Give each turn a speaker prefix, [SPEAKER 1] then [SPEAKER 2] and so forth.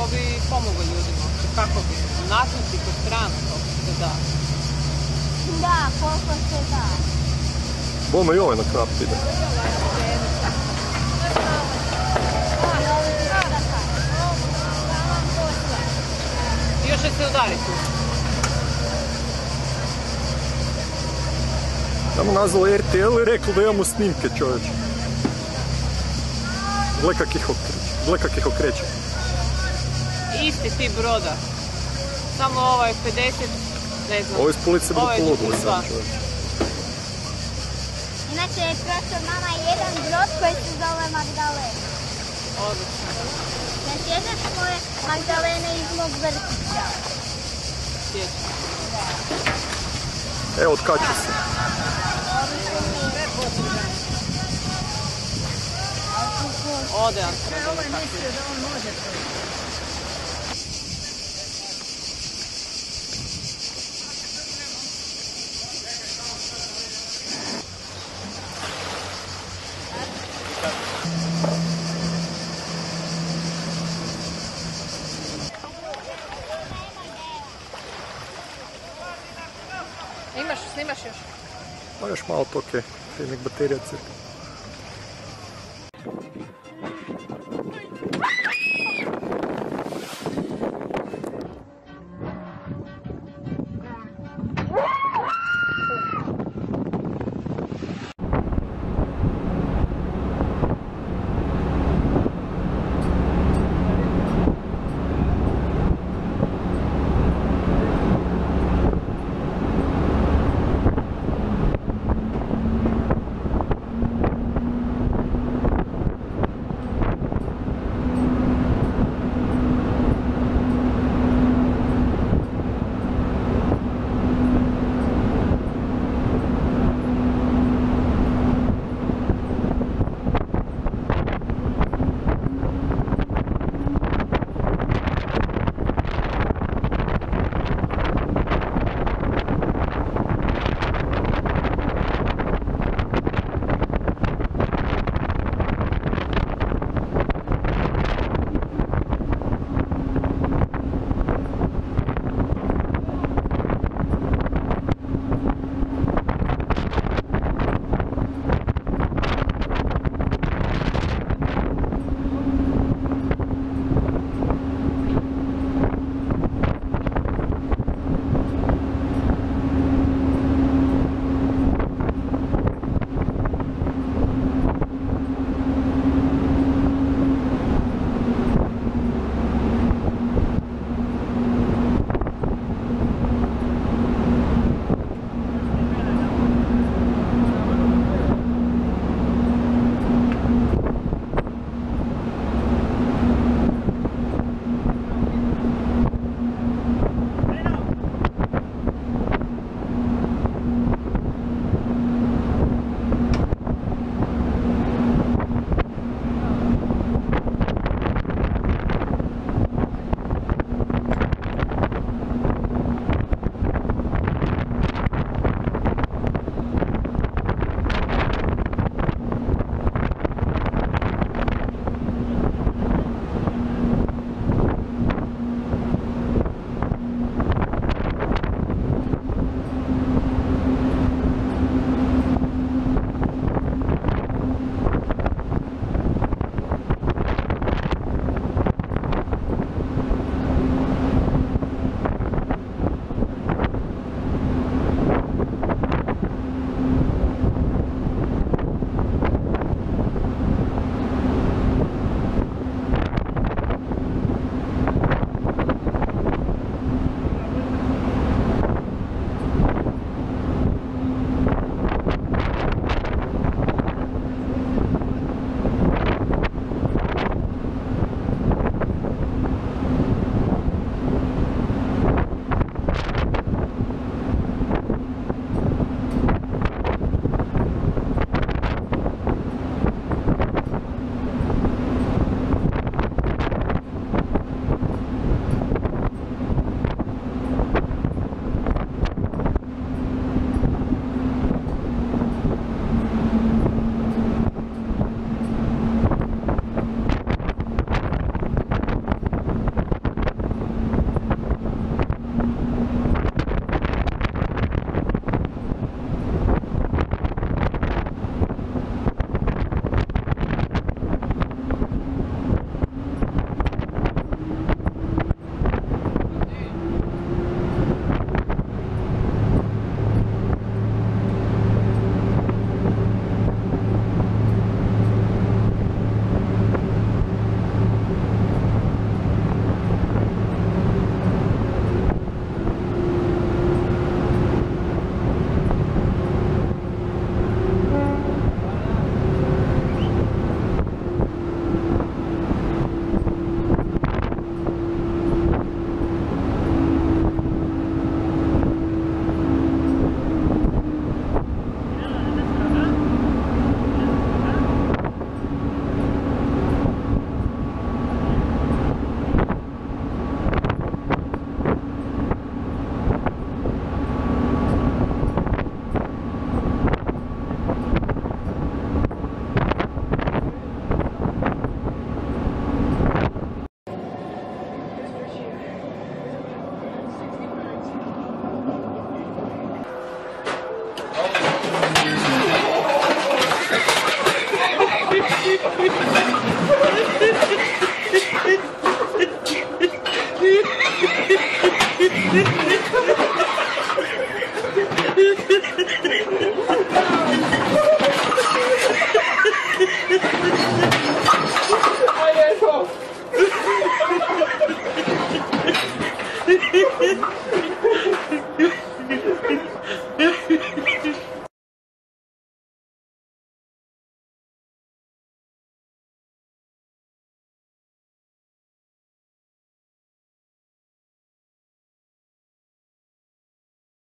[SPEAKER 1] ko bi pomogao ljudima? Kako bi? Naknuti kod strana, koliko se da.
[SPEAKER 2] Da, koliko se da.
[SPEAKER 3] Bolno i ovaj na krap ide.
[SPEAKER 1] Još će se udariti tu.
[SPEAKER 3] Tamo nazvalo RTL i rekli da imamo snimke čovječe. Gle kak ih okreće. Gle kak ih okreće.
[SPEAKER 1] Isti ti broda. Samo ovaj 50, ne znam.
[SPEAKER 3] Ovo iz policije budu
[SPEAKER 1] Ovo je
[SPEAKER 3] poludili
[SPEAKER 1] sva.
[SPEAKER 3] sam.
[SPEAKER 2] Inače je prošao mama jedan brod koji se zove Magdalena.
[SPEAKER 1] Odlično.
[SPEAKER 2] Ne sjećaš moje Magdalene iz mog vrtića?
[SPEAKER 1] Sjećam.
[SPEAKER 3] Evo, otkaču se.
[SPEAKER 1] Ode Antron. Imaš, No już
[SPEAKER 3] mało tokie, filmik bateria cyrka.